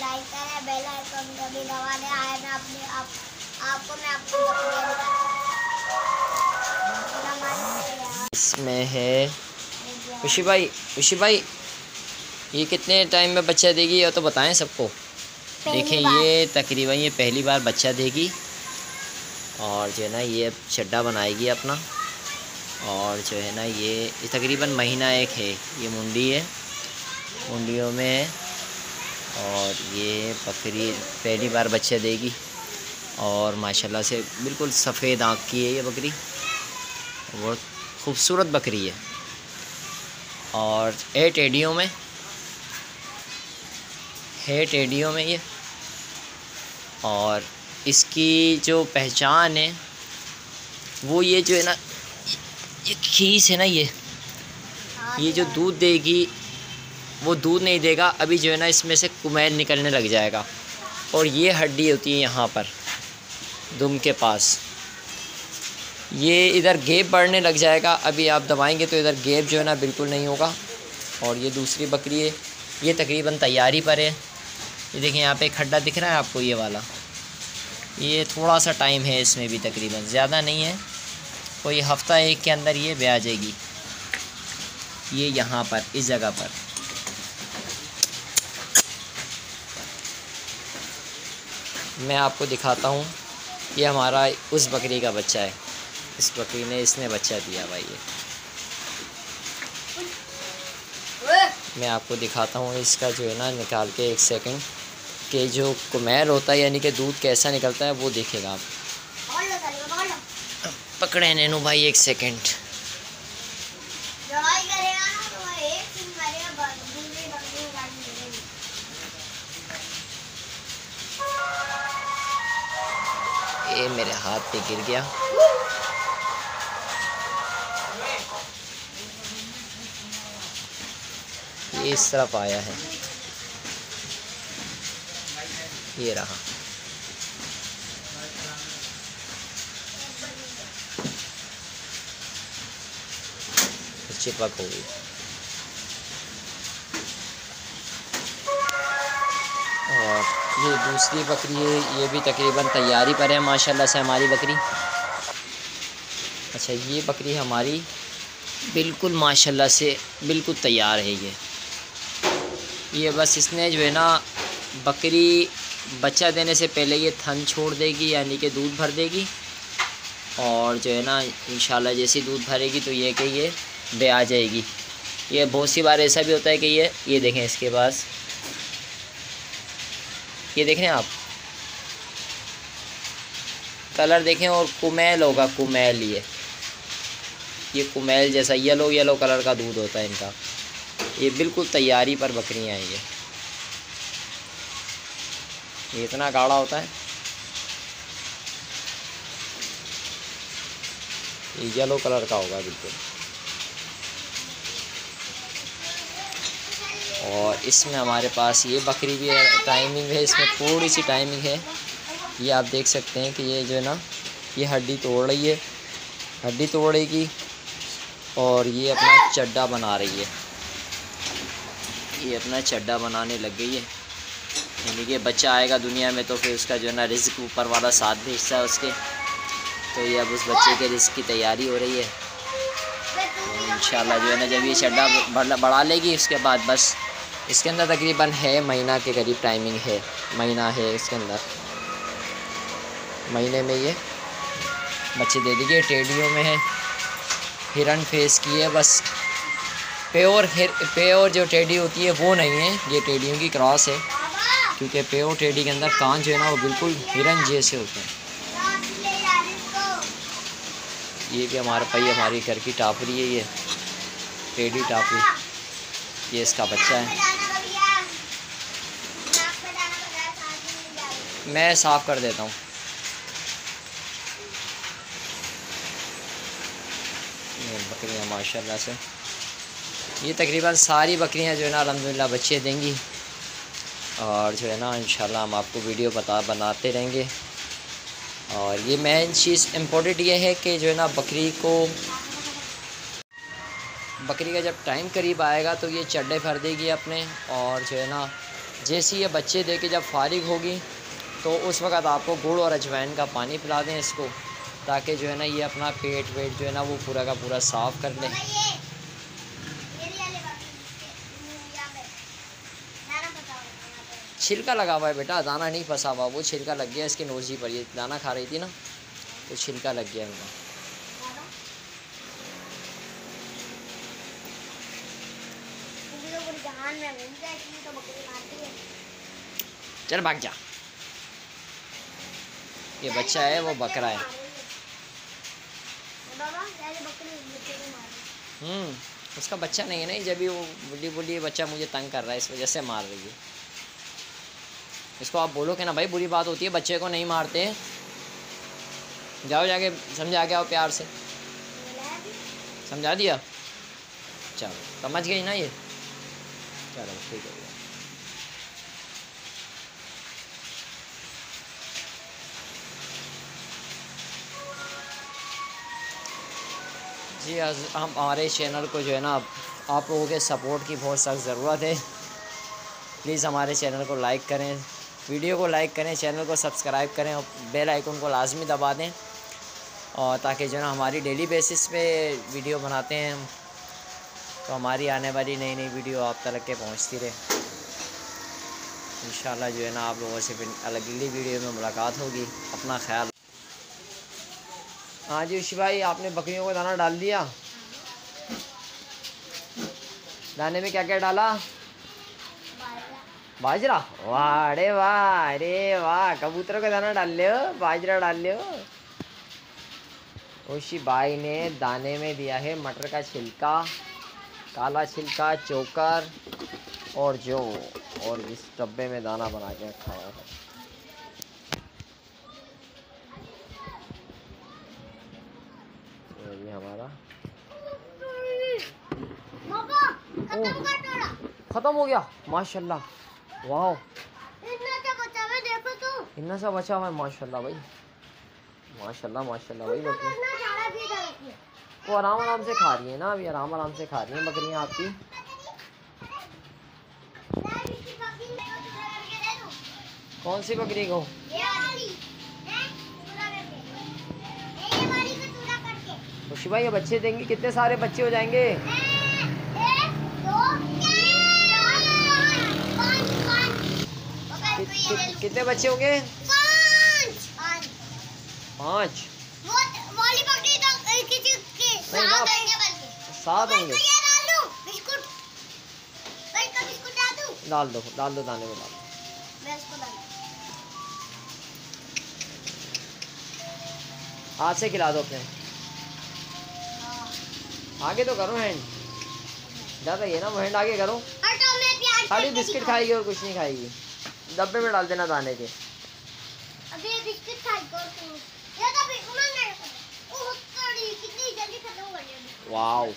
Like करें bell icon को भी दबा दें आए मैं अपने आप आपको मैं दिखाता इसमें है। खुशी भाई खुशी भाई ये कितने टाइम में बच्चा देगी ये तो बताएँ सबको। देखें ये तकरीबन ये पहली बार बच्चा देगी। और जो है ना ये अब चड्डा बनाएगी अपना। और जो है ना ये तकरीबन महीना एक है ये मुंडी है। मुंडियों में और ये बकरी पहली बार बच्चा देगी और माशाल्लाह से बिल्कुल सफ़ेद आँख की है ये बकरी। बहुत खूबसूरत बकरी है। और है टेडियों में है टेडियों में ये। और इसकी जो पहचान है, वो ये जो है ना ये खीस है ना ये। ये जो दूध देगी वो दूध नहीं देगा, अभी जो है ना इसमें से कुमैल निकलने लग जाएगा। और ये हड्डी होती है यहाँ पर, दुम के पास। ये इधर गेप बढ़ने लग जाएगा, अभी आप दबाएँगे तो इधर गेप जो है ना बिल्कुल नहीं होगा। और ये दूसरी बकरी है, ये तकरीबन तैयारी पर है। ये देखें यहाँ पे खड्डा दिख रहा है आपको, ये वाला। ये थोड़ा सा टाइम है इसमें भी तकरीबन, ज़्यादा नहीं है। कोई हफ़्ता एक के अंदर ये ब्याह जाएगी। ये यहाँ पर, इस जगह पर। मैं आपको दिखाता हूँ ये हमारा उस बकरी का बच्चा है। इस बकरी ने इसने बच्चा दिया भाई। ये मैं आपको दिखाता हूँ इसका जो है ना निकाल के एक सेकंड के जो कुमैर होता है यानी कि दूध कैसा निकलता है वो देखेगा आप। पकड़े नैनू भाई एक सेकंड ये मेरे हाथ पे गिर गया। ये इस तरफ़ आया है। ये रहा। चिपक हो गई। और ये दूसरी बकरी है, ये भी तकरीबन तैयारी पर है, माशाल्लाह से हमारी बकरी। अच्छा ये बकरी हमारी बिल्कुल माशाल्लाह से बिल्कुल तैयार है ये। ये बस इसने जो है ना, बकरी बच्चा देने से पहले ये थन छोड़ देगी, यानी कि दूध भर देगी, और जो है ना इन जैसे दूध भरेगी तो ये कि ये बे आ जाएगी। ये बहुत सी बार ऐसा भी होता है कि ये ये देखें इसके पास। ये देखें आप? कलर देखें और कुमैल होगा, कुमैल ये। ये कुमैल जैसा येलो येलो कलर का दूध होता है इनका। ये बिल्कुल तैयारी पर बकरियाँ हैं ये। ये इतना गाढ़ा होता है। ये येलो कलर का होगा बिल्कुल और इसमें हमारे पास ये बकरी भी है टाइमिंग है, इसमें थोड़ी सी टाइमिंग है। ये आप देख सकते हैं कि ये जो है ना, ये हड्डी तोड़ रही है, हड्डी तोड़ेगी और ये अपना चड्डा बना रही है। ये अपना चड्डा बनाने लग गई है। यानी कि बच्चा आएगा दुनिया में तो फिर उसका जो है ना रिस्क ऊपर वाला साथ भेजता है उसके। तो ये अब उस बच्चे के रिस्क की तैयारी हो रही है। तो इन जो है ना जब ये चड्डा बढ़ा लेगी, उसके बाद बस इसके अंदर तकरीबन है महीना के करीब टाइमिंग है। महीना है इसके अंदर। महीने में ये बच्चे दे दीजिए टेडियों में है। हिरन फेस की है, बस। प्योर प्योर जो टेडी होती है, वो नहीं है। ये टेडियों की क्रॉस है, क्योंकि प्योर टेडी के अंदर कान जो है ना, वो बिल्कुल हिरन जैसे होते हैं। ये भी हमारा पाई हमारी घर की टापरी है ये। टेडी टापरी। ये इसका बच्चा है। मैं साफ़ कर देता हूँ। बकरियाँ, माशाल्लाह से। ये तकरीबन सारी बकरियाँ जो है ना अलहमदिल्ला बच्चे देंगी। और जो है ना इन हम आपको वीडियो बता, बनाते रहेंगे। और ये मेन चीज़ इम्पोर्टेंट ये है कि जो है ना, बकरी को बकरी का जब टाइम करीब आएगा तो ये चड्डे भर देगी अपने और जो है ना, जैसे ये बच्चे दे के जब फारिग होगी तो उस वक़्त आपको गुड़ और अजवाइन का पानी पिला दें इसको, ताकि जो है ना ये अपना पेट वेट जो है ना वो पूरा का पूरा साफ़ कर लें। छिलका लगा हुआ है बेटा, दाना नहीं फंसा हुआ, वो छिलका लग गया, इसकी नोजी पर ये दाना खा रही थी ना तो छिलका लग गया उनका दाना पूरी तो पूरी जहान में घूम जाए इसलिए तो बकरी मारती है चल भाग जा। ये बच्चा है वो बकरा है। हम्म उसका बच्चा नहीं है ना जब भी वो बुढ़ी बुढ़ी बच्चा मुझे तंग कर रहा है इस वजह से मार रही है। इसको आप बोलो कि ना भाई बुरी बात होती है बच्चे को नहीं मारते। जाओ जाके समझा के आओ प्यार से। समझा दिया? चलो समझ गई ना ये? चलो ठीक है जी, आज हम हमारे चैनल को जो है ना, आप लोगों के सपोर्ट की बहुत सख्त ज़रूरत है। प्लीज़ हमारे चैनल को लाइक करें, वीडियो को लाइक करें, चैनल को सब्सक्राइब करें और बेल आइकन को लाजमी दबा दें। और ताकि जो है ना, हमारी डेली बेसिस पे वीडियो बनाते हैं तो हमारी आने वाली नई नई वीडियो आप तक के पहुँचती रहे। इंशाल्लाह जो है ना आप लोगों से फिर अलग अगली वीडियो में मुलाकात होगी। अपना ख्याल। हाँ जी उशी भाई, आपने बकरियों को दाना डाल दिया। दाने में क्या क्या डाला? बाजरा। वाह अरे वाह अरे वाह, कबूतरों का दाना डाल लियो, बाजरा डाल लियो। उशी भाई ने दाने में दिया है मटर का छिलका। काला छिलका चोकर और जो और इस डब्बे में दाना बना के खाया है। ये हमारा। खत्म हो गया। माशाल्लाह। वाह सा बचा देखो इतना सा बचा हुआ है माशाल्लाह भाई। माशाल्लाह माशाल्लाह भाई बकरी कितना झाड़ा भी था इसमें वो आराम आराम से खा रही है ना अभी आराम आराम से खा रही हैं बकरियाँ आपकी। कौन सी बकरी को? खुशी भाई ये बच्चे देंगे कितने सारे बच्चे हो जाएँगे? कितने बच्चे होंगे? पाँच पाँच पाँच वो वाली बकरी तो किसी की नहीं, सात ना- होंगे बल्कि सात होंगे। डाल दूँ? डाल दूँ? डाल दो डाल दो दाने में डाल दो। मैं इसको डाल हाथ से खिला दो अपने। हाँ। आगे तो करो हैंड। ज़्यादा ये ना वो हैंड आगे करो। खाली बिस्किट खाएगी और कुछ नहीं खाएगी। डब्बे में डाल देना दाने के। अभी बिस्किट खाएगा और तू